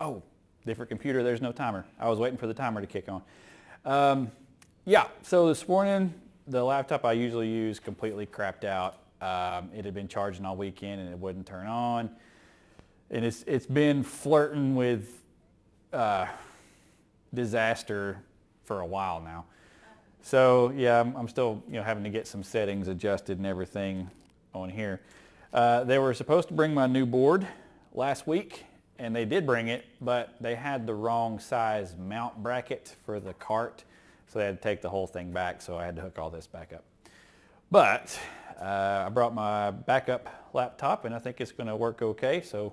Oh, different computer, there's no timer. I was waiting for the timer to kick on. Um, yeah, so this morning, the laptop I usually use completely crapped out. Um, it had been charging all weekend and it wouldn't turn on. And it's, it's been flirting with uh, disaster for a while now. So yeah, I'm, I'm, still you know having to get some settings adjusted and everything on here. Uh, they were supposed to bring my new board last week and they did bring it, but they had the wrong size mount bracket for the cart. So they had to take the whole thing back. So I had to hook all this back up. But uh, I brought my backup laptop and I think it's going to work okay. So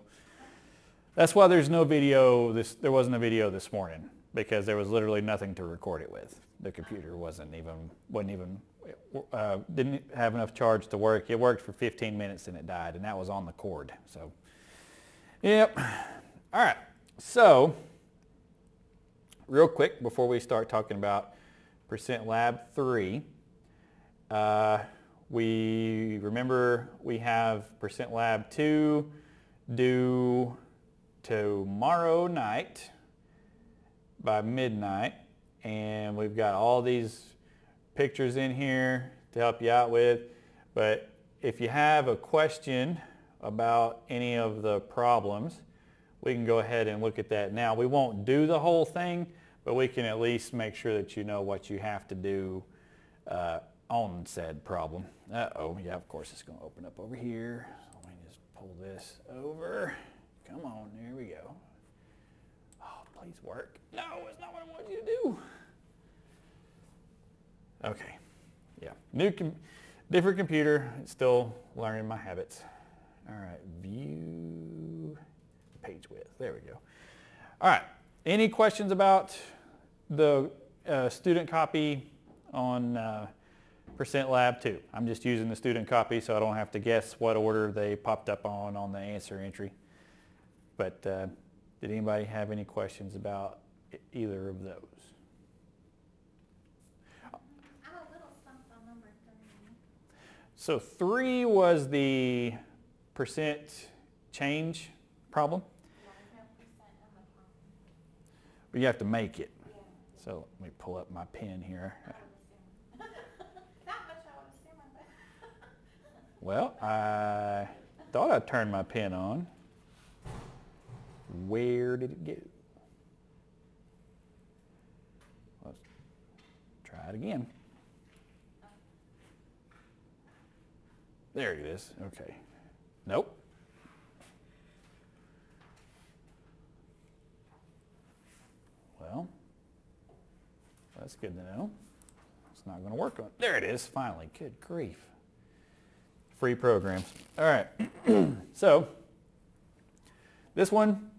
that's why there's no video. This There wasn't a video this morning because there was literally nothing to record it with. The computer wasn't even, wasn't even, uh, didn't have enough charge to work. It worked for 15 minutes and it died and that was on the cord. So Yep. All right. So, real quick before we start talking about percent lab 3, uh, we remember we have percent lab 2 due tomorrow night by midnight and we've got all these pictures in here to help you out with but if you have a question about any of the problems, we can go ahead and look at that now. We won't do the whole thing, but we can at least make sure that you know what you have to do uh, on said problem. Uh-oh, yeah, of course it's going to open up over here. So let me just pull this over. Come on, there we go. Oh, please work. No, it's not what I want you to do. Okay, yeah. New, com different computer, still learning my habits. All right, view page width. There we go. All right, any questions about the uh, student copy on uh, percent lab 2? I'm just using the student copy so I don't have to guess what order they popped up on on the answer entry. But uh, did anybody have any questions about either of those? So three was the percent change problem. But you have to make it. So let me pull up my pen here. well, I thought I turned my pen on. Where did it go? Let's try it again. There it is. Okay. Nope. Well, that's good to know. It's not going to work on. There it is, finally. Good grief. Free programs. All right. so this one,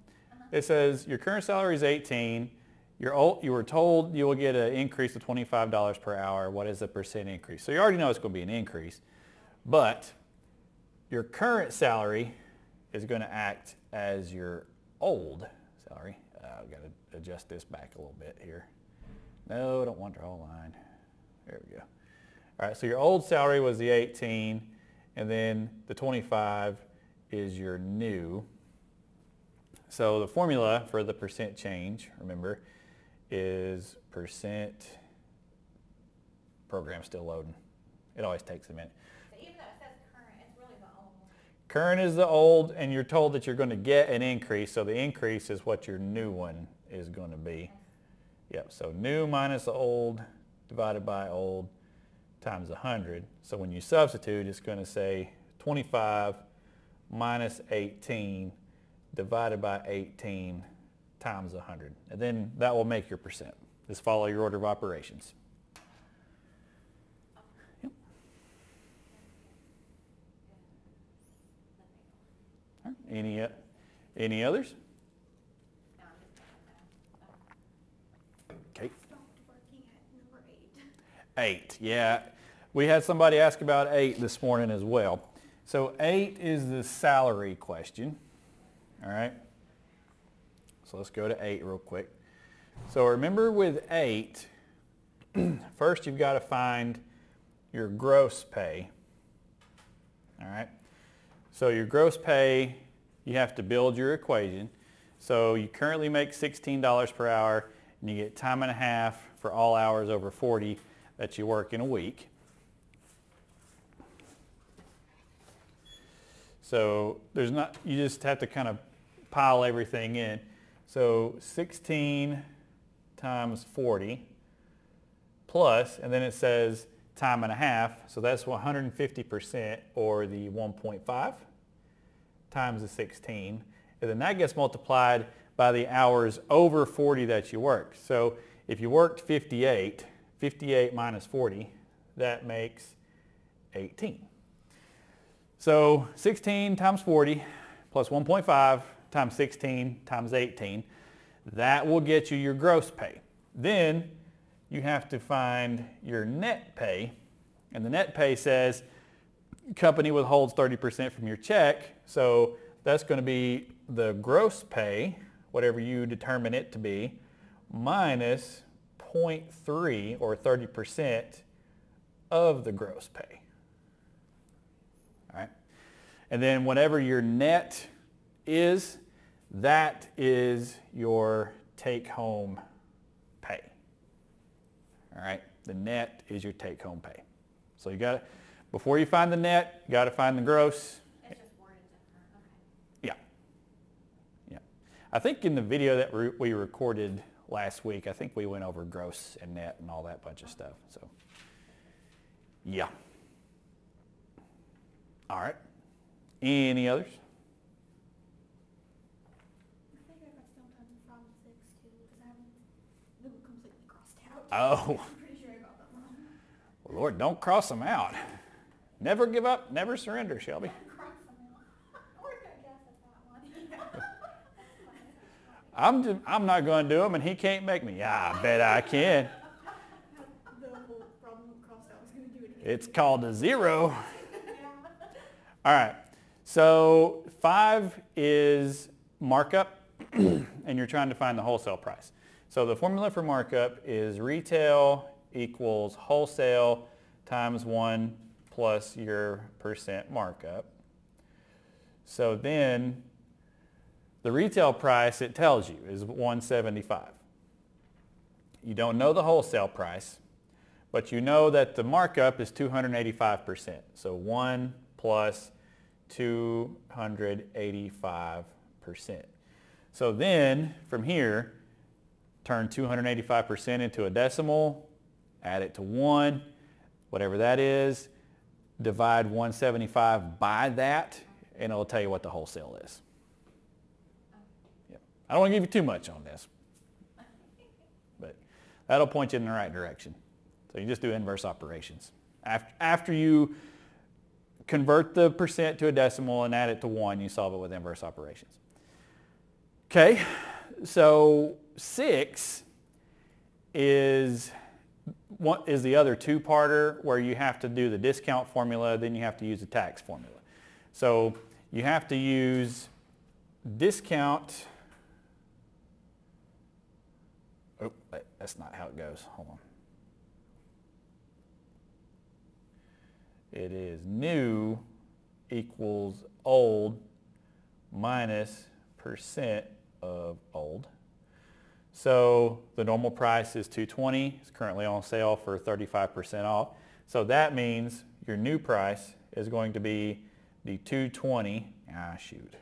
it says your current salary is 18. You're old, you were told you will get an increase of $25 per hour. What is the percent increase? So you already know it's going to be an increase. But your current salary is going to act as your old salary. Uh, I've got to adjust this back a little bit here. No, I don't want to draw a line. There we go. All right, so your old salary was the 18, and then the 25 is your new. So the formula for the percent change, remember, is percent, program still loading. It always takes a minute. Current is the old, and you're told that you're going to get an increase, so the increase is what your new one is going to be. Yep, so new minus the old divided by old times 100. So when you substitute, it's going to say 25 minus 18 divided by 18 times 100. And then that will make your percent. Just follow your order of operations. Any, any others? Okay. Eight, yeah. We had somebody ask about eight this morning as well. So eight is the salary question, all right? So let's go to eight real quick. So remember with eight, first you've got to find your gross pay, all right? So your gross pay you have to build your equation. So you currently make $16 per hour and you get time and a half for all hours over 40 that you work in a week. So there's not, you just have to kind of pile everything in. So 16 times 40 plus, and then it says time and a half, so that's 150% or the 1.5 times the 16. And then that gets multiplied by the hours over 40 that you worked. So if you worked 58, 58 minus 40, that makes 18. So 16 times 40 plus 1.5 times 16 times 18, that will get you your gross pay. Then you have to find your net pay. And the net pay says company withholds 30% from your check. So that's going to be the gross pay, whatever you determine it to be, minus 0.3 or 30% of the gross pay. All right. And then whatever your net is, that is your take-home pay. All right. The net is your take-home pay. So you got before you find the net, you got to find the gross. It's just okay. Yeah. Yeah. I think in the video that re- we recorded last week, I think we went over gross and net and all that bunch of stuff. So, yeah. All right. Any others? I think I got stumped on from six too, because I haven't, they were completely crossed out. Oh, I'm pretty sure I got that wrong. well, Lord, don't cross them out. Never give up, never surrender, Shelby. Cross them out. I was gonna guess at that one. I'm, just, I'm not going to do them, and he can't make me. Yeah, I bet I can. The whole problem with crossed out was gonna do it again. It's called a zero. All right. So five is markup, and you're trying to find the wholesale price. So the formula for markup is retail equals wholesale times one plus your percent markup. So then the retail price it tells you is 175. You don't know the wholesale price, but you know that the markup is 285%. So 1 plus 285%. So then from here, turn 285% into a decimal, add it to 1, whatever that is, divide 175 by that, and it'll tell you what the wholesale is. Yep. I don't want to give you too much on this, but that'll point you in the right direction. So you just do inverse operations. After, after you convert the percent to a decimal and add it to 1, you solve it with inverse operations. Okay, so 6 is what is the other two-parter where you have to do the discount formula, then you have to use the tax formula. So you have to use discount. Oh, that's not how it goes. Hold on. It is new equals old minus percent of old. So the normal price is 220. It's currently on sale for 35% off. So that means your new price is going to be the 220. Ah, shoot.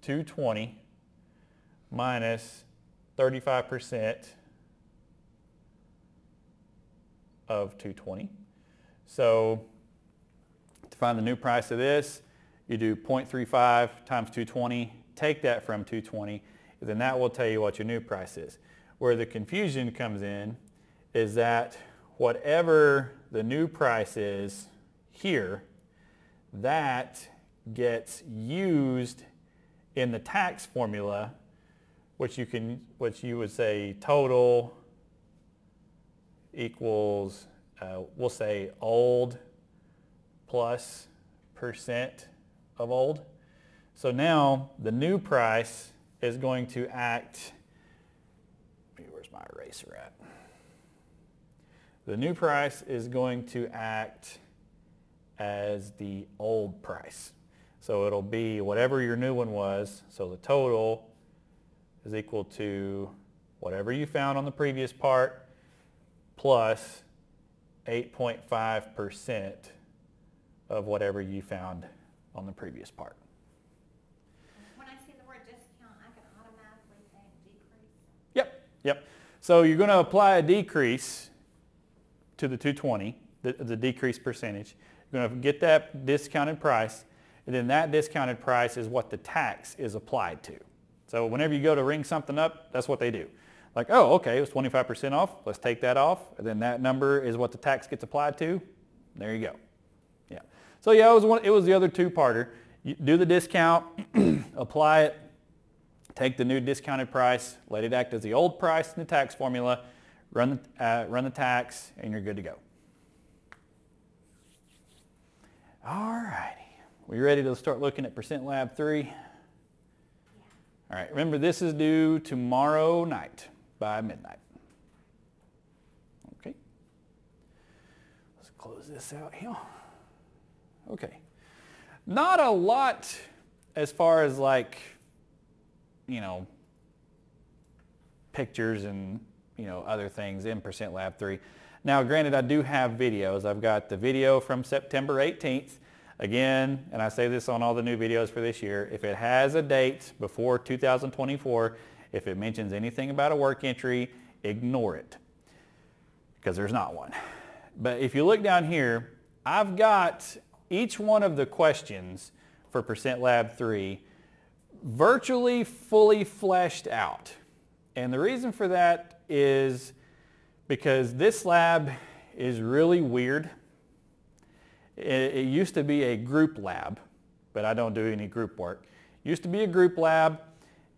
220 minus 35% of 220. So to find the new price of this, you do 0.35 times 220, take that from 220, then that will tell you what your new price is. Where the confusion comes in is that whatever the new price is here, that gets used in the tax formula, which you can, which you would say total equals, uh, we'll say old plus percent of old. So now the new price is going to act, where's my eraser at? The new price is going to act as the old price. So it'll be whatever your new one was. So the total is equal to whatever you found on the previous part plus 8.5% of whatever you found on the previous part. When I see the word discount, I can automatically think decrease. Yep. So you're going to apply a decrease to the 220, the, the decrease percentage. You're going to get that discounted price, and then that discounted price is what the tax is applied to. So whenever you go to ring something up, that's what they do. Like, oh, okay, it was 25% off. Let's take that off. And then that number is what the tax gets applied to. There you go. Yeah. So yeah, it was one. It was the other two-parter. Do the discount, apply it, take the new discounted price, let it act as the old price in the tax formula, run the, uh, run the tax, and you're good to go. All righty. We ready to start looking at percent lab three? All right, remember this is due tomorrow night by midnight. Okay. Let's close this out here. Okay. Not a lot as far as like, you know, pictures and, you know, other things in Percent Lab 3. Now, granted, I do have videos. I've got the video from September 18th. Again, and I say this on all the new videos for this year, if it has a date before 2024, if it mentions anything about a work entry, ignore it because there's not one. But if you look down here, I've got each one of the questions for Percent Lab 3 virtually fully fleshed out. And the reason for that is because this lab is really weird. It, it, used to be a group lab, but I don't do any group work. It used to be a group lab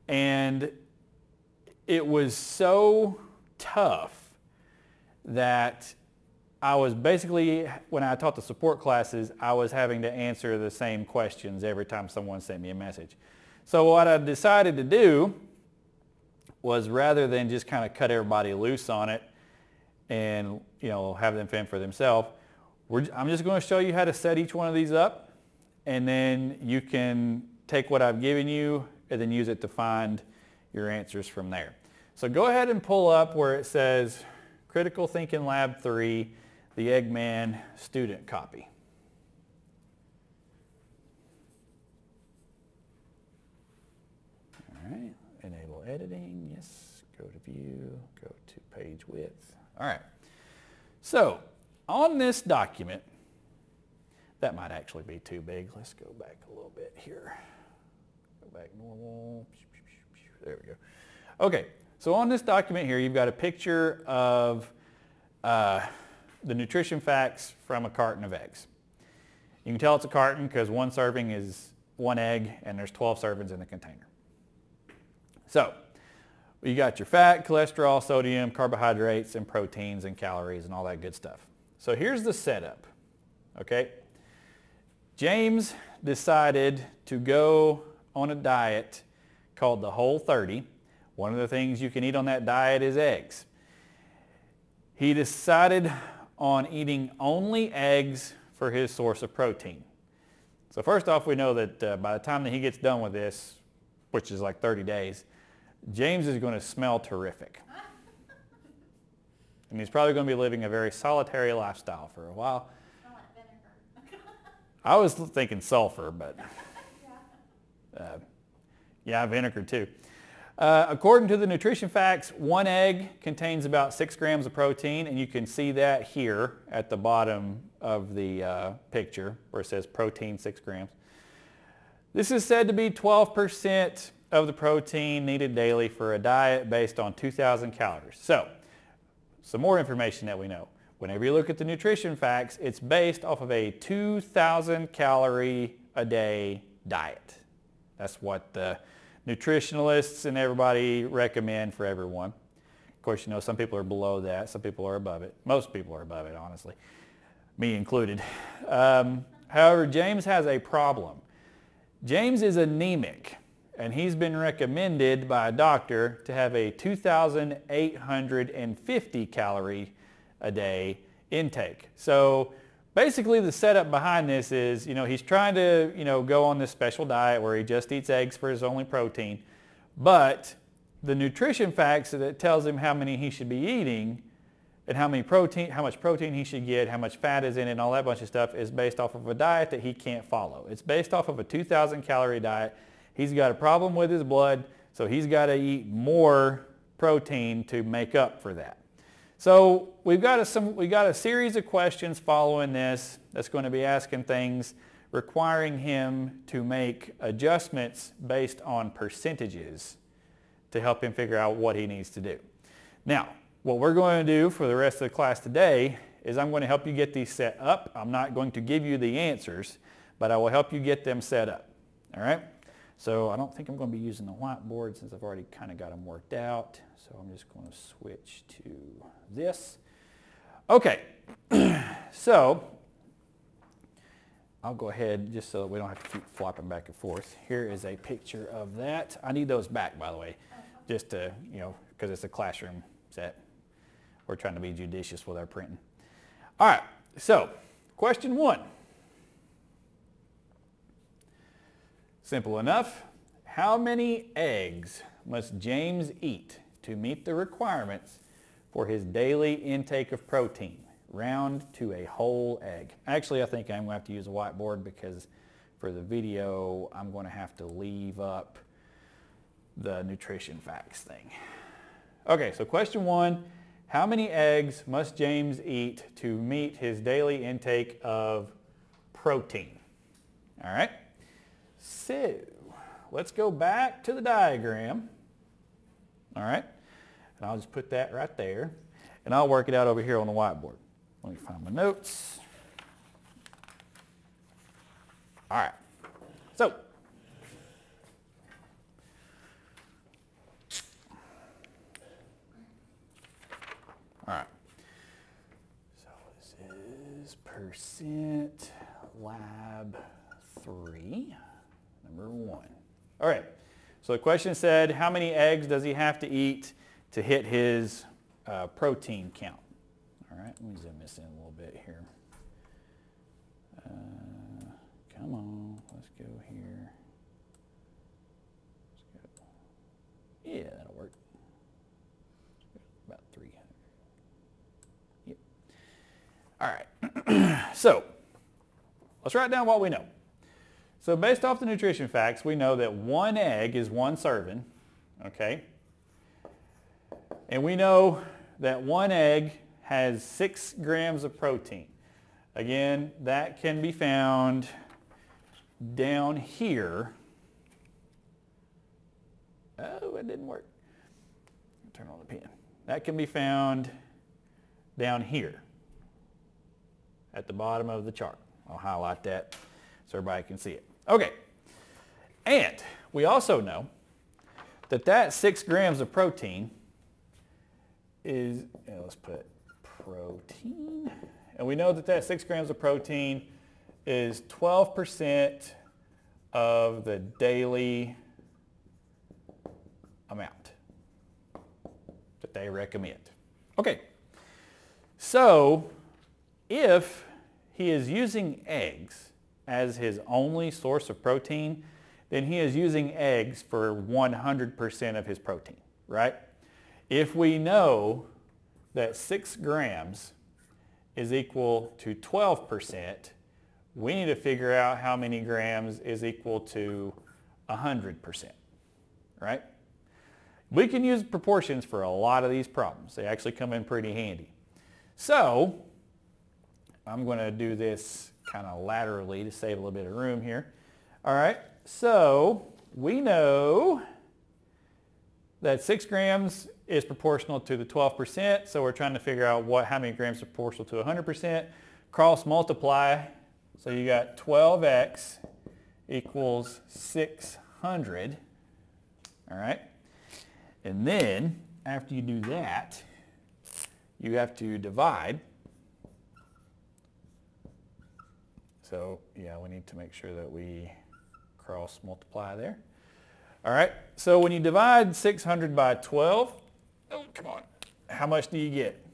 and it was so tough that I was basically, when I taught the support classes, I was having to answer the same questions every time someone sent me a message. So what I decided to do was rather than just kind of cut everybody loose on it and, you know, have them fend for themselves, I'm just going to show you how to set each one of these up and then you can take what I've given you and then use it to find your answers from there. So go ahead and pull up where it says Critical Thinking Lab 3, the Eggman student copy. All right, enable editing, yes, go to view, go to page width. All right, so on this document, that might actually be too big. Let's go back a little bit here. Go back normal. There we go. Okay, so on this document here, you've got a picture of uh, the nutrition facts from a carton of eggs. You can tell it's a carton because one serving is one egg and there's 12 servings in the container. So you got your fat, cholesterol, sodium, carbohydrates, and proteins and calories and all that good stuff. So here's the setup, okay? James decided to go on a diet called the Whole 30. One of the things you can eat on that diet is eggs. He decided on eating only eggs for his source of protein. So first off, we know that uh, by the time that he gets done with this, which is like 30 days, James is going to smell terrific. and he's probably going to be living a very solitary lifestyle for a while. I was thinking sulfur, but uh, yeah, vinegar too. Uh, according to the nutrition facts, one egg contains about six grams of protein, and you can see that here at the bottom of the uh, picture where it says protein six grams. This is said to be 12% of the protein needed daily for a diet based on 2,000 calories. So, some more information that we know. Whenever you look at the nutrition facts, it's based off of a 2,000 calorie a day diet. That's what the nutritionalists and everybody recommend for everyone. Of course, you know, some people are below that. Some people are above it. Most people are above it, honestly, me included. Um, however, James has a problem. James is anemic, and he's been recommended by a doctor to have a 2,850 calorie a day intake. So basically the setup behind this is, you know, he's trying to, you know, go on this special diet where he just eats eggs for his only protein, but the nutrition facts that tells him how many he should be eating and how many protein, how much protein he should get, how much fat is in it, and all that bunch of stuff is based off of a diet that he can't follow. It's based off of a 2,000 calorie diet. He's got a problem with his blood, so he's got to eat more protein to make up for that. So we've got a, some, we got a series of questions following this that's going to be asking things requiring him to make adjustments based on percentages to help him figure out what he needs to do. Now, what we're going to do for the rest of the class today is I'm going to help you get these set up. I'm not going to give you the answers, but I will help you get them set up. All right? So I don't think I'm going to be using the whiteboard since I've already kind of got them worked out. So I'm just going to switch to this. Okay, so I'll go ahead just so we don't have to keep flopping back and forth. Here is a picture of that. I need those back, by the way, just to, you know, because it's a classroom set. We're trying to be judicious with our printing. All right, so question one. Simple enough. How many eggs must James eat to meet the requirements for his daily intake of protein? Round to a whole egg. Actually, I think I'm going to have to use a whiteboard because for the video, I'm going to have to leave up the nutrition facts thing. Okay, so question one, how many eggs must James eat to meet his daily intake of protein? All right. So let's go back to the diagram. All right. And I'll just put that right there. And I'll work it out over here on the whiteboard. Let me find my notes. All right. So All right. So this is percent lab three, number one. All right. So the question said, how many eggs does he have to eat to hit his uh, protein count? All right, let me zoom this in a little bit here. Uh, come on, let's go here. Let's go. Yeah, that'll work. About 300. Yep. All right. so let's write down what we know. So based off the nutrition facts, we know that one egg is one serving, okay? And we know that one egg has six grams of protein. Again, that can be found down here. Oh, it didn't work. Turn on the pen. That can be found down here at the bottom of the chart. I'll highlight that so everybody can see it. Okay. And we also know that that six grams of protein is, let's put protein, and we know that that six grams of protein is 12% of the daily amount that they recommend. Okay, so if he is using eggs as his only source of protein, then he is using eggs for 100% of his protein, right? If we know that 6 grams is equal to 12%, we need to figure out how many grams is equal to 100%, right? We can use proportions for a lot of these problems. They actually come in pretty handy. So I'm going to do this kind of laterally to save a little bit of room here. All right, so we know that 6 grams is proportional to the 12%, so we're trying to figure out what how many grams are proportional to 100%. Cross multiply, so you got 12x equals 600. All right, and then after you do that, you have to divide. So yeah, we need to make sure that we cross multiply there. All right, so when you divide 600 by 12, oh, come on, how much do you get?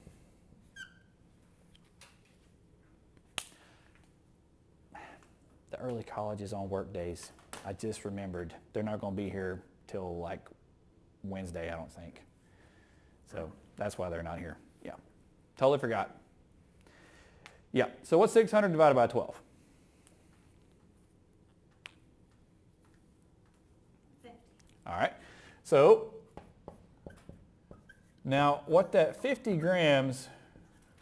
The early colleges on work days, I just remembered they're not going to be here till like Wednesday, I don't think. So that's why they're not here. Yeah, totally forgot. Yeah, so what's 600 divided by 12? All right, so now what that 50 grams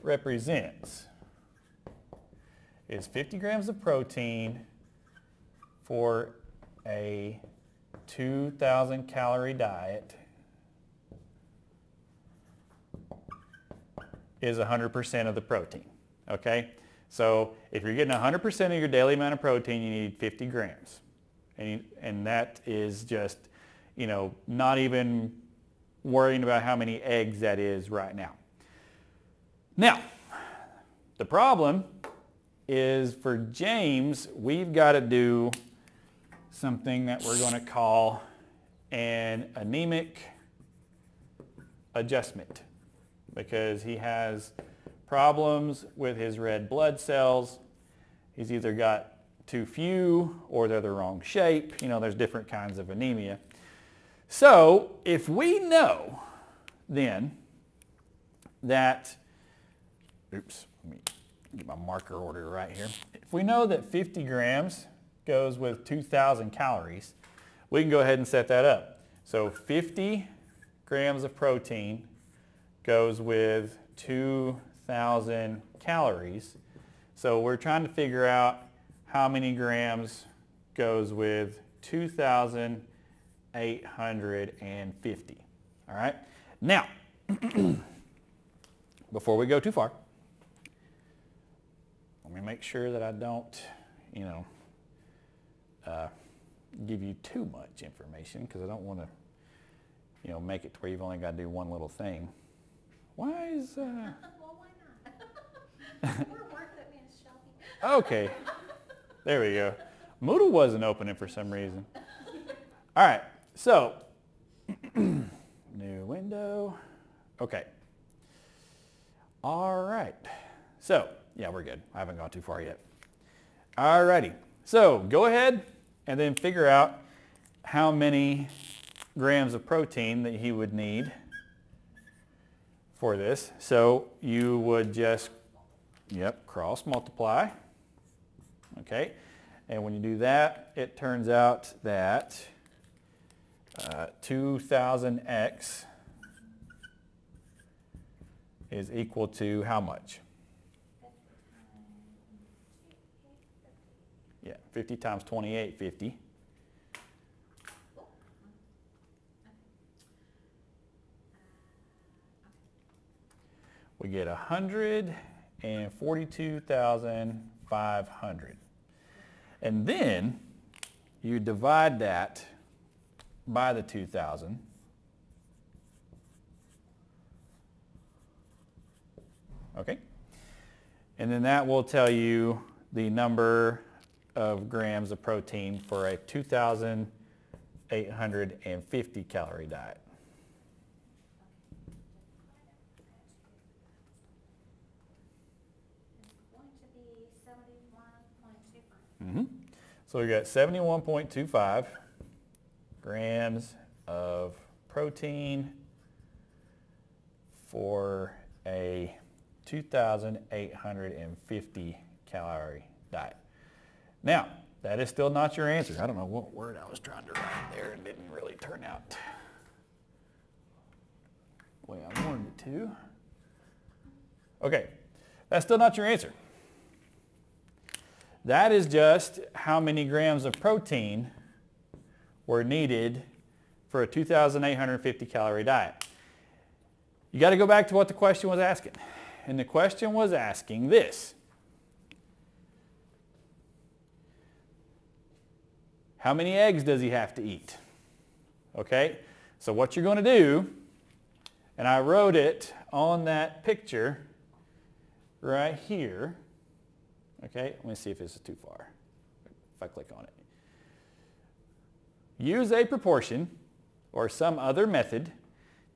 represents is 50 grams of protein for a 2,000 calorie diet is 100% of the protein, okay? So if you're getting 100% of your daily amount of protein, you need 50 grams. And, and that is just, you know, not even worrying about how many eggs that is right now. Now, the problem is for James, we've got to do something that we're going to call an anemic adjustment because he has problems with his red blood cells. He's either got too few or they're the wrong shape. You know, there's different kinds of anemia. So if we know then that, oops, let me get my marker order right here. If we know that 50 grams goes with 2,000 calories, we can go ahead and set that up. So 50 grams of protein goes with 2,000 calories. So we're trying to figure out how many grams goes with 2,850. All right. Now, before we go too far, let me make sure that I don't, you know, uh, give you too much information because I don't want to, you know, make it to where you've only got to do one little thing. Why is, uh, Well, why not? We're worth it, Miss Shelby. okay, there we go. Moodle wasn't opening for some reason. All right, so, new window, okay. All right, so, yeah, we're good. I haven't gone too far yet. All righty, so go ahead and then figure out how many grams of protein that he would need for this. So you would just, yep, cross multiply. Okay, and when you do that, it turns out that uh, 2000x is equal to how much? Yeah, 50 times 28, 50. We get 142,500. And then you divide that by the 2,000. Okay? And then that will tell you the number of grams of protein for a 2,850 calorie diet. It's going to be seventy-one point two five. hmm So we got 71.25 grams of protein for a 2,850 calorie diet. Now, that is still not your answer. I don't know what word I was trying to write there and didn't really turn out the way I wanted it to. Okay, that's still not your answer. That is just how many grams of protein were needed for a 2,850 calorie diet. You got to go back to what the question was asking. And the question was asking this. How many eggs does he have to eat? Okay, so what you're going to do, and I wrote it on that picture right here. Okay, let me see if this is too far. If I click on it. Use a proportion or some other method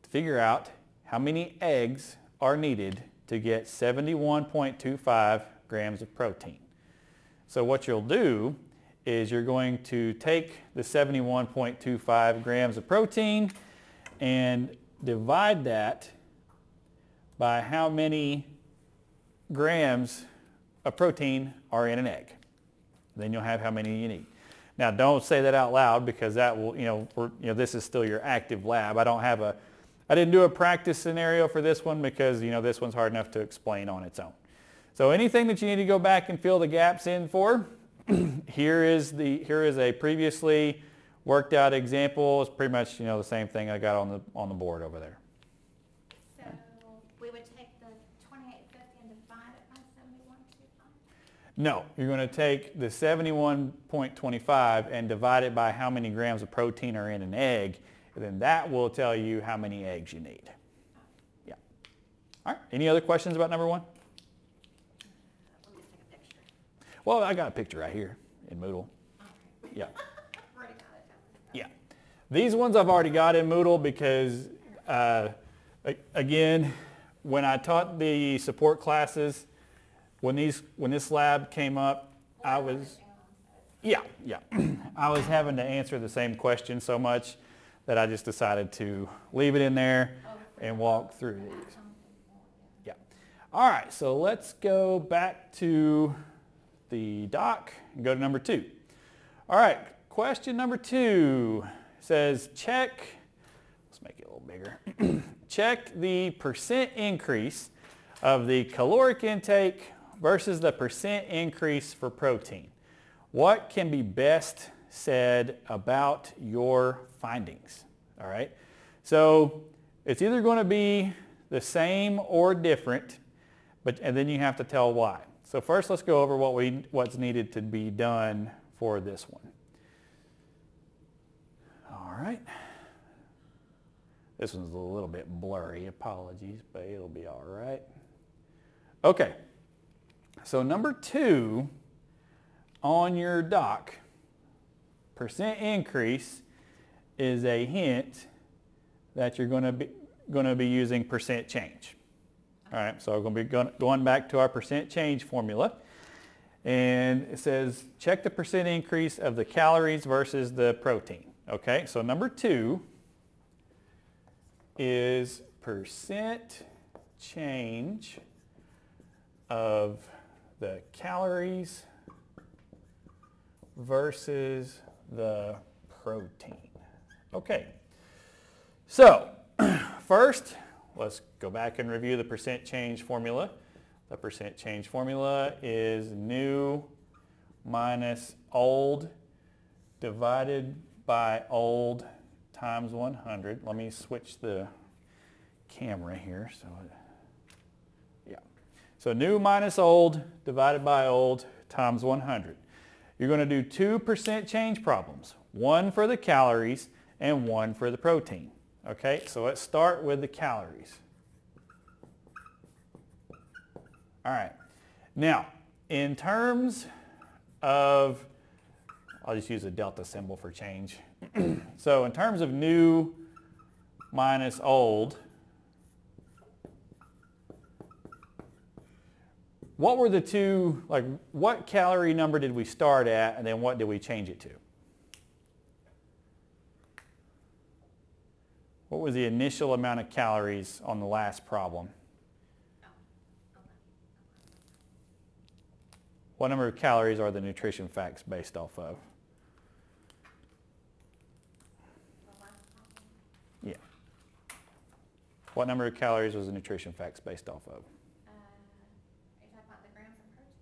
to figure out how many eggs are needed to get 71.25 grams of protein. So what you'll do is you're going to take the 71.25 grams of protein and divide that by how many grams of protein are in an egg. Then you'll have how many you need. Now don't say that out loud because that will, you know, you know, this is still your active lab. I don't have a, I didn't do a practice scenario for this one because, you know, this one's hard enough to explain on its own. So anything that you need to go back and fill the gaps in for, here is the, here is a previously worked out example. It's pretty much, you know, the same thing I got on the, on the board over there. So we would take the twenty-eight fifty and divide it by seventy-one two five? No, you're going to take the 71.25 and divide it by how many grams of protein are in an egg, and then that will tell you how many eggs you need. Yeah. All right. Any other questions about number one? Let me just take a picture. Well, I got a picture right here in Moodle. Yeah. I've already got it. don't Yeah. These ones I've already got in Moodle because, uh, again, when I taught the support classes, when these, when this lab came up, I was. Yeah, yeah. I was having to answer the same question so much that I just decided to leave it in there and walk through these. something more, yeah. Yeah. All right, so let's go back to the doc and go to number two. All right, question number two says check, let's make it a little bigger. check the percent increase of the caloric intake versus the percent increase for protein. What can be best said about your findings? All right. So it's either going to be the same or different, but and then you have to tell why. So first, let's go over what we what's needed to be done for this one. All right. This one's a little bit blurry. Apologies, but it'll be all right. Okay. So number two on your doc, percent increase is a hint that you're going to be going to be using percent change. All right, so we're going to be going, going back to our percent change formula. And it says check the percent increase of the calories versus the protein. Okay, so number two is percent change of the calories versus the protein. Okay, so first, let's go back and review the percent change formula. The percent change formula is new minus old divided by old times 100. Let me switch the camera here. So. So new minus old divided by old times 100. You're going to do two percent change problems, one for the calories and one for the protein. Okay, so let's start with the calories. All right. Now, in terms of, I'll just use a delta symbol for change. so in terms of new minus old, what were the two, like what calorie number did we start at and then what did we change it to? What was the initial amount of calories on the last problem? What number of calories are the nutrition facts based off of? Yeah. What number of calories was the nutrition facts based off of? Uh, are you talking about the grams of protein?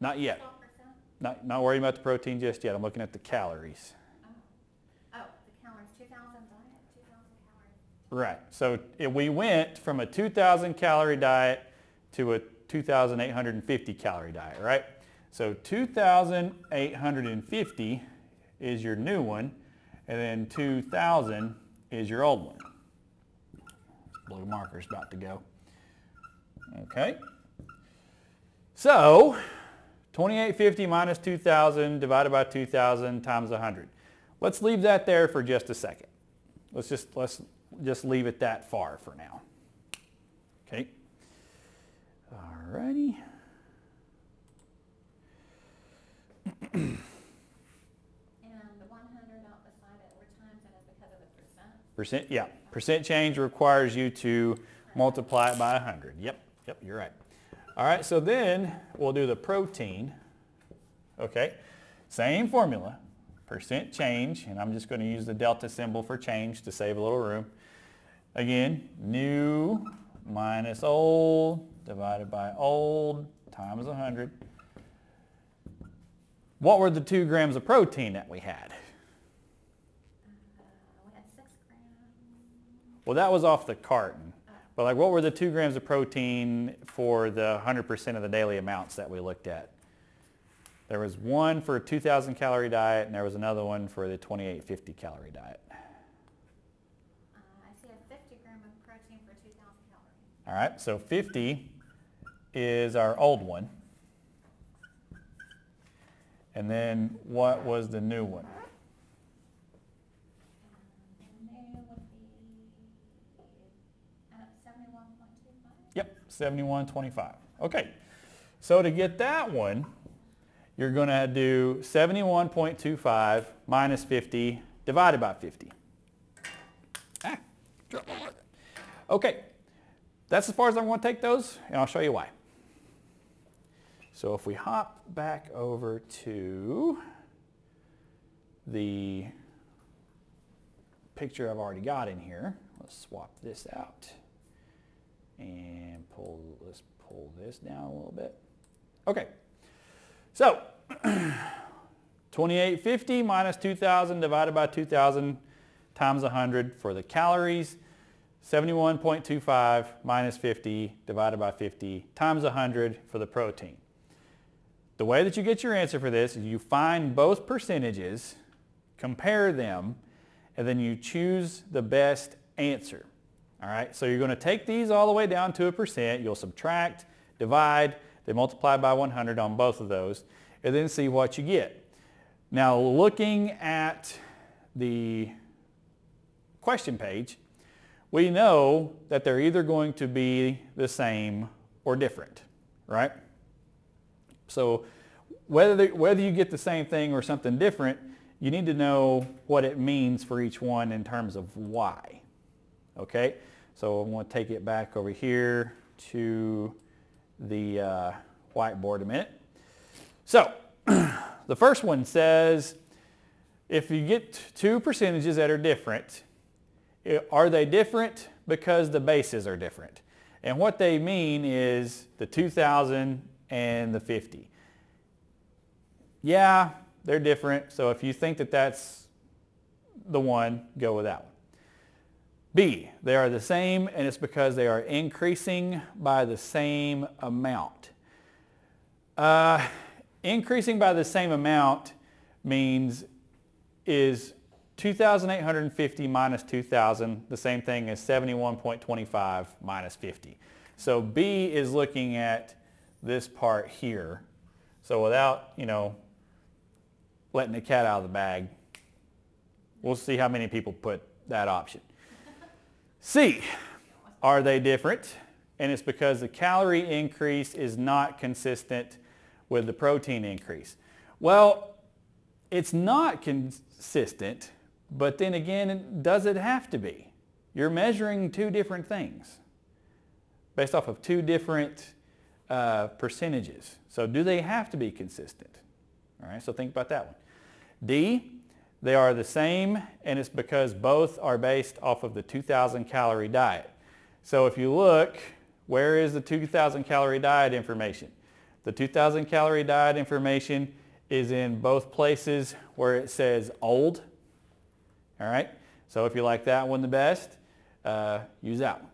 Not yet. Not, not worrying about the protein just yet. I'm looking at the calories. Oh, oh, the calories, two thousand diet, two thousand calories. Right. So if we went from a 2,000 calorie diet to a 2,850 calorie diet, right? So 2,850 is your new one, and then 2,000 is your old one. Blue marker's about to go. Okay. So 2850 minus 2,000 divided by 2,000 times 100. Let's leave that there for just a second. Let's just let's just leave it that far for now. Okay. All righty. And the one hundred out beside it, we're times it because of the percent. Percent, yeah. Percent change requires you to multiply it by 100. Yep, yep, you're right. All right, so then we'll do the protein. Okay, same formula, percent change, and I'm just going to use the delta symbol for change to save a little room. Again, new minus old divided by old times 100. What were the two grams of protein that we had? Uh, we had six grams. Well, that was off the carton. But like what were the two grams of protein for the 100% of the daily amounts that we looked at? There was one for a 2,000 calorie diet and there was another one for the 2850 calorie diet. Uh, I see a fifty gram of protein for two thousand calories. All right, so 50 is our old one. And then what was the new one? Um, and new would be, uh, seventy-one point two five? Yep, 7125. Okay, so to get that one, you're going to do 71.25 minus 50 divided by 50. Ah. Okay, that's as far as I'm going to take those, and I'll show you why. So if we hop back over to the picture I've already got in here, let's swap this out and pull, let's pull this down a little bit. Okay, so 2850 minus 2000 divided by 2000 times 100 for the calories. 71.25 minus 50 divided by 50 times 100 for the protein. The way that you get your answer for this is you find both percentages, compare them, and then you choose the best answer. All right, so you're going to take these all the way down to a percent. You'll subtract, divide, then multiply by 100 on both of those, and then see what you get. Now, looking at the question page, we know that they're either going to be the same or different, right? So whether, whether you get the same thing or something different, you need to know what it means for each one in terms of why. Okay, so I'm going to take it back over here to the uh, whiteboard a minute. So the first one says if you get two percentages that are different, are they different because the bases are different? And what they mean is the 2000 and the 50. Yeah, they're different. So if you think that that's the one, go with that one. B, they are the same and it's because they are increasing by the same amount. Uh, increasing by the same amount means is 2,850 minus 2,000 the same thing as 71.25 minus 50. So B is looking at this part here. So without, you know, letting the cat out of the bag, we'll see how many people put that option. C, are they different? And it's because the calorie increase is not consistent with the protein increase. Well, it's not consistent, but then again, does it have to be? You're measuring two different things based off of two different uh, percentages. So do they have to be consistent? All right, so think about that one. D, they are the same and it's because both are based off of the 2,000 calorie diet. So if you look, where is the 2,000 calorie diet information? The 2,000 calorie diet information is in both places where it says old. All right, so if you like that one the best, uh, use that one.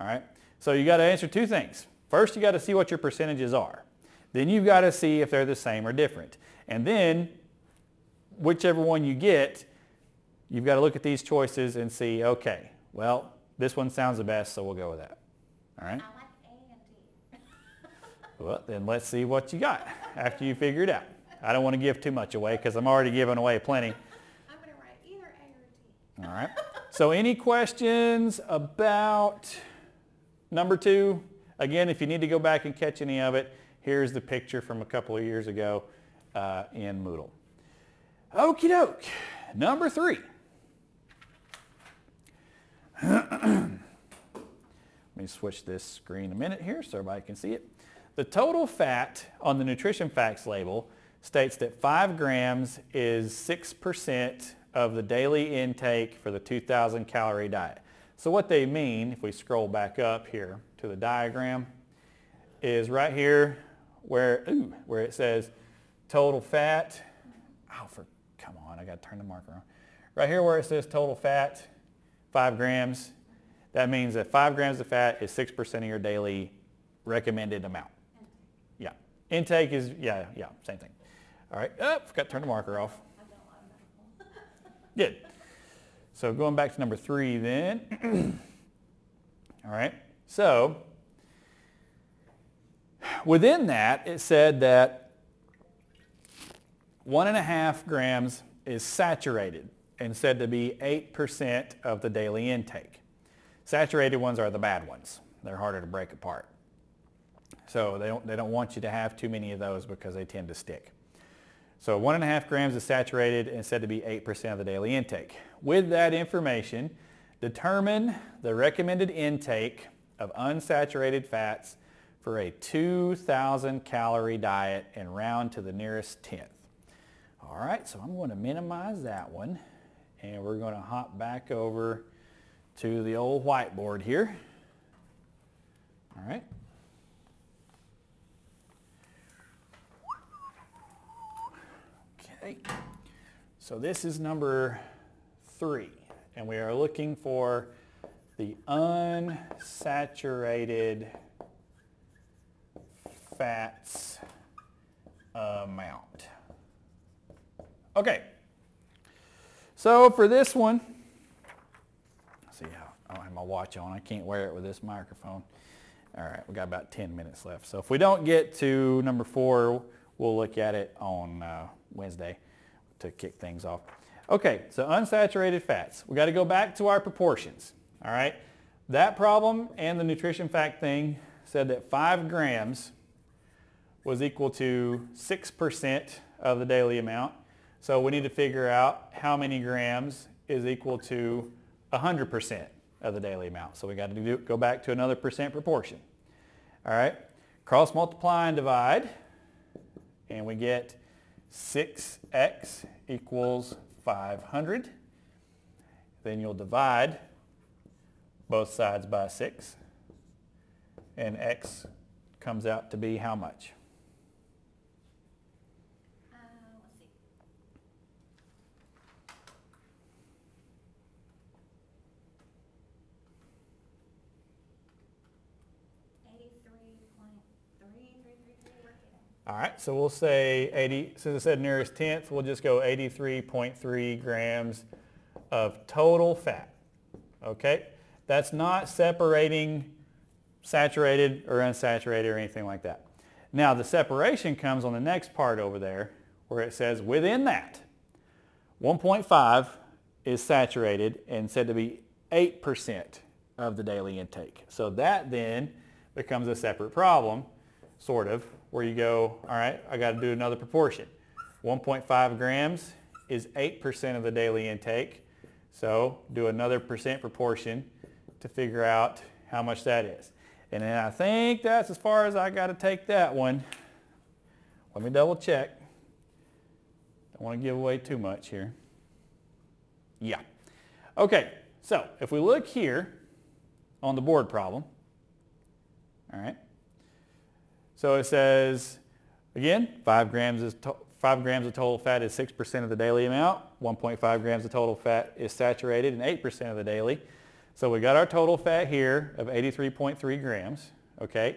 All right, so you got to answer two things. First, you got to see what your percentages are. Then you've got to see if they're the same or different. And then whichever one you get, you've got to look at these choices and see, okay, well, this one sounds the best, so we'll go with that. All right? I like A and D. Well, then let's see what you got after you figure it out. I don't want to give too much away because I'm already giving away plenty. I'm gonna write either A or D. All right. So any questions about number two? Again, if you need to go back and catch any of it, here's the picture from a couple of years ago uh, in Moodle. Okie doke. Number three. Let me switch this screen a minute here so everybody can see it. The total fat on the nutrition facts label states that 5 grams is 6% of the daily intake for the 2,000 calorie diet. So what they mean, if we scroll back up here to the diagram, is right here where, ooh, where it says total fat. Oh, for, I got to turn the marker on. Right here where it says total fat, 5 grams, that means that 5 grams of fat is 6% of your daily recommended amount. Yeah. Intake is, yeah, yeah, same thing. All right, oh, forgot to turn the marker off. Good. So going back to number three then. All right, so within that it said that one and a half grams is saturated and said to be 8% of the daily intake. Saturated ones are the bad ones. They're harder to break apart. So they don't, they don't want you to have too many of those because they tend to stick. So one and a half grams is saturated and said to be 8% of the daily intake. With that information, determine the recommended intake of unsaturated fats for a 2,000 calorie diet and round to the nearest tenth. All right, so I'm going to minimize that one and we're going to hop back over to the old whiteboard here. All right. Okay, so this is number three, and we are looking for the unsaturated fats amount. Okay, so for this one, see how I don't have my watch on. I can't wear it with this microphone. All right, we got about 10 minutes left. So if we don't get to number four, we'll look at it on uh, Wednesday to kick things off. Okay, so unsaturated fats. We got to go back to our proportions. All right, that problem and the nutrition fact thing said that five grams was equal to 6% of the daily amount. So we need to figure out how many grams is equal to 100% of the daily amount. So we got to do, go back to another percent proportion. All right, cross multiply and divide, and we get 6x equals 500. Then you'll divide both sides by 6. And x comes out to be how much? Uh, let's see. Eighty-three point three, three, three, three, work it out. All right, so we'll say 80, since it said nearest tenth, we'll just go 83.3 grams of total fat. Okay? That's not separating saturated or unsaturated or anything like that. Now the separation comes on the next part over there where it says within that 1.5 is saturated and said to be 8% of the daily intake. So that then becomes a separate problem, sort of, where you go, all right, I got to do another proportion. 1.5 grams is 8% of the daily intake. So do another percent proportion to figure out how much that is. And then I think that's as far as I got to take that one. Let me double check. Don't want to give away too much here. Yeah. Okay, so if we look here on the board problem, all right, so it says, again, 5 grams, is to- 5 grams of total fat is 6% of the daily amount. 1.5 grams of total fat is saturated and 8% of the daily. So we got our total fat here of 83.3 grams, okay?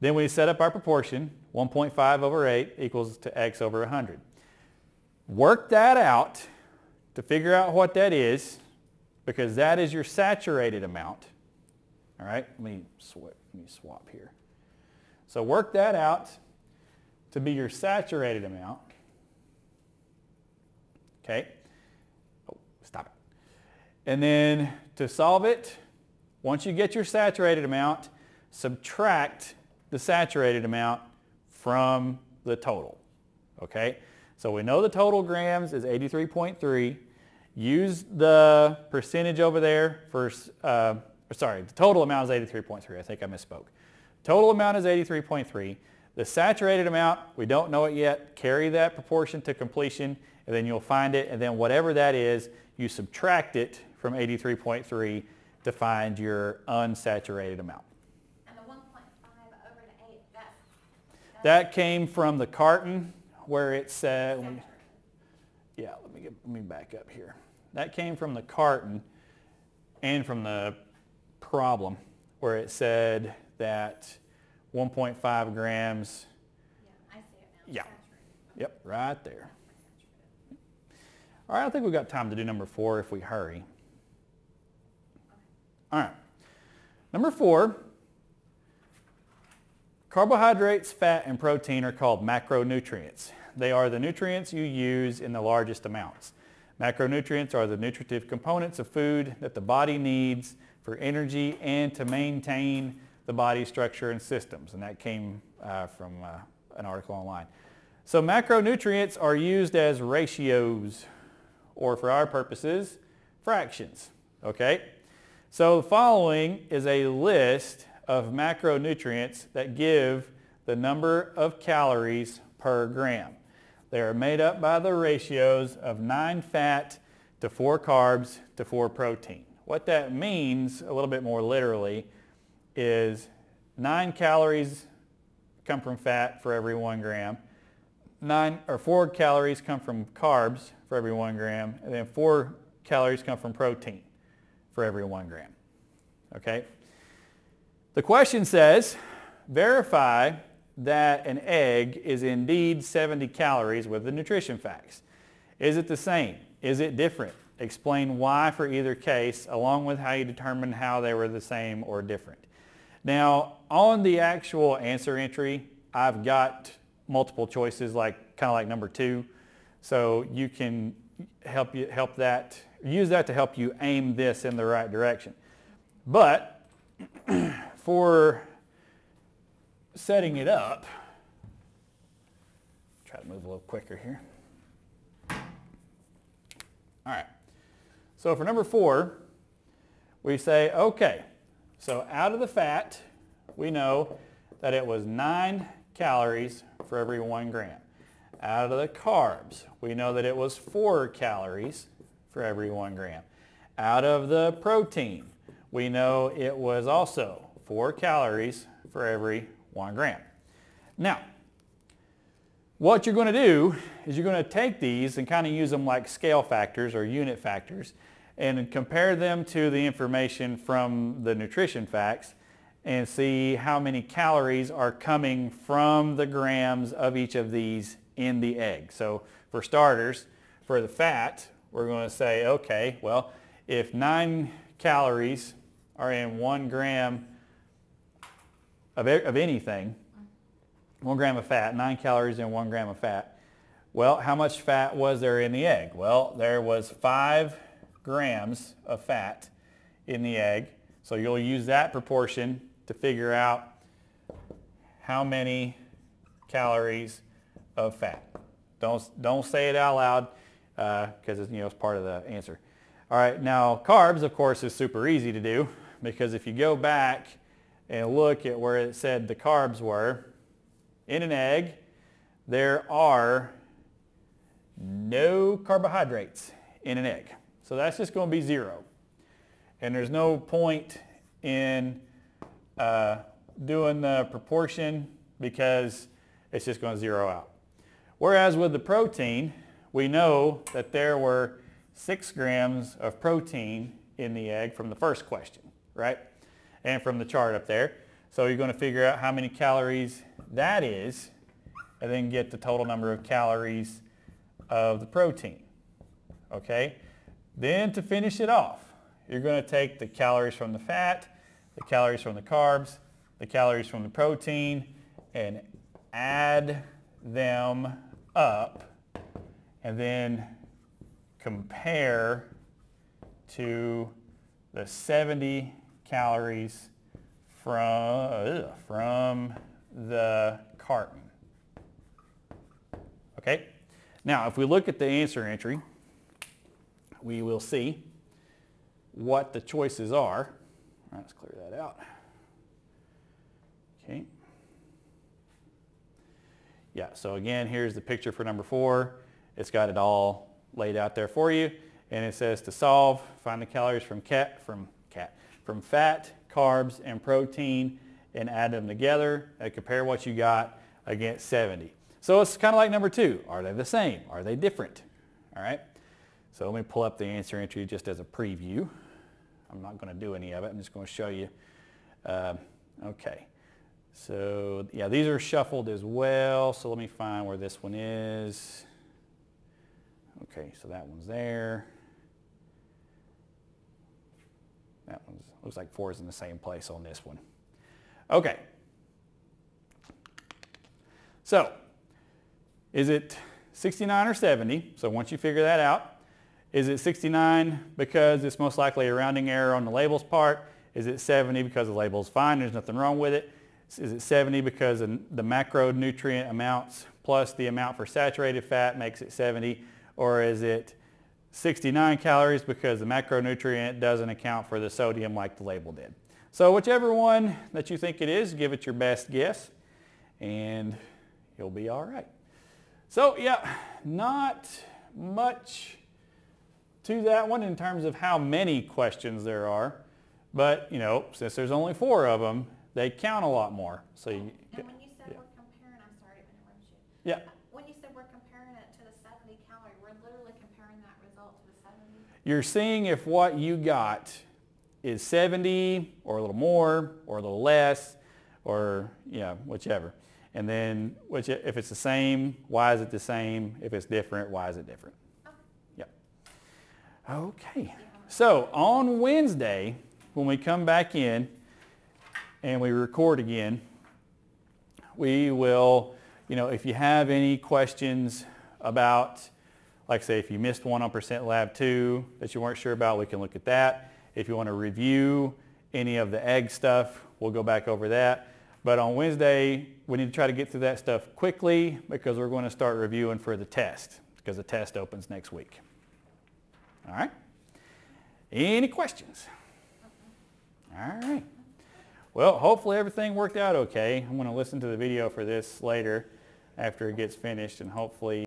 Then we set up our proportion, 1.5 over 8 equals to x over 100. Work that out to figure out what that is because that is your saturated amount. All right, let me, let me swap here. So work that out to be your saturated amount. Okay. Oh, stop it. And then to solve it, once you get your saturated amount, subtract the saturated amount from the total. Okay? So we know the total grams is 83.3. Use the percentage over there for uh, sorry, the total amount is 83.3. I think I misspoke. Total amount is 83.3. The saturated amount, we don't know it yet. Carry that proportion to completion and then you'll find it and then whatever that is, you subtract it from 83.3 to find your unsaturated amount. And the one point five over to eight, that's. that's That came from the carton where it said, yeah, let me get, let me back up here. That came from the carton and from the problem where it said that 1.5 grams, Yeah, I see it now. Yeah. Saturated. yep, right there. All right, I think we've got time to do number four if we hurry. All right. Number four, carbohydrates, fat, and protein are called macronutrients. They are the nutrients you use in the largest amounts. Macronutrients are the nutritive components of food that the body needs for energy and to maintain the body structure and systems. And that came uh, from uh, an article online. So macronutrients are used as ratios or for our purposes, fractions. Okay? So the following is a list of macronutrients that give the number of calories per gram. They are made up by the ratios of 9 fat to 4 carbs to 4 protein. What that means, a little bit more literally, is 9 calories come from fat for every 1 gram, 9 or 4 calories come from carbs for every 1 gram, and then 4 calories come from protein for every 1 gram. Okay? The question says, verify that an egg is indeed 70 calories with the nutrition facts. Is it the same? Is it different? Explain why for either case, along with how you determine how they were the same or different. Now, on the actual answer entry, I've got multiple choices, like kind of like number two. So you can help you help that use that to help you aim this in the right direction. But for setting it up, try to move a little quicker here. All right. So for number four, we say, okay, so out of the fat, we know that it was nine calories for every one gram. Out of the carbs, we know that it was four calories for every one gram. Out of the protein, we know it was also four calories for every one gram. Now, what you're going to do is you're going to take these and kind of use them like scale factors or unit factors and compare them to the information from the nutrition facts and see how many calories are coming from the grams of each of these in the egg. So for starters, for the fat, we're going to say, okay, well, if nine calories are in one gram of, of anything, one gram of fat, nine calories in one gram of fat. Well, how much fat was there in the egg? Well, there was five grams of fat in the egg. So you'll use that proportion to figure out how many calories of fat. Don't, don't say it out loud uh, because it's, you know, it's part of the answer. All right, now carbs, of course, is super easy to do because if you go back and look at where it said the carbs were, in an egg, there are no carbohydrates in an egg. So that's just going to be zero. And there's no point in uh, doing the proportion because it's just going to zero out. Whereas with the protein, we know that there were six grams of protein in the egg from the first question, right? And from the chart up there. So you're going to figure out how many calories that is and then get the total number of calories of the protein. Okay? Then to finish it off, you're going to take the calories from the fat, the calories from the carbs, the calories from the protein, and add them up and then compare to the 70 calories from, from the carton. Okay? Now, if we look at the answer entry, we will see what the choices are. Right, let's clear that out. Okay. Yeah, so again, here's the picture for number four. It's got it all laid out there for you. And it says to solve, find the calories from cat, from cat, from fat, carbs, and protein and add them together and compare what you got against 70. So it's kind of like number two. Are they the same? Are they different? All right. So let me pull up the answer entry just as a preview. I'm not going to do any of it. I'm just going to show you. Um, okay. So yeah, these are shuffled as well. So let me find where this one is. Okay, so that one's there. That one's, looks like four is in the same place on this one. Okay. So, is it 69 or 70? So once you figure that out, is it 69 because it's most likely a rounding error on the labels part? Is it 70 because the label's fine, there's nothing wrong with it? Is it 70 because the macronutrient amounts plus the amount for saturated fat makes it 70? Or is it 69 calories because the macronutrient doesn't account for the sodium like the label did? So whichever one that you think it is, give it your best guess and you'll be all right. So yeah, not much to that one in terms of how many questions there are. But, you know, since there's only four of them, they count a lot more. So you, And when you said yeah. we're comparing, I'm sorry to interrupt you. yeah, When you said we're comparing it to the seventy calorie, we're literally comparing that result to the seventy? you're seeing if what you got is 70 or a little more or a little less or, yeah, whichever. And then which, if it's the same, why is it the same? If it's different, why is it different? Okay. So on Wednesday, when we come back in and we record again, we will, you know, if you have any questions about, like say if you missed one on percent lab two that you weren't sure about, we can look at that. If you want to review any of the egg stuff, we'll go back over that. But on Wednesday, we need to try to get through that stuff quickly because we're going to start reviewing for the test because the test opens next week. All right? Any questions? All right. Well, hopefully everything worked out okay. I'm going to listen to the video for this later after it gets finished and hopefully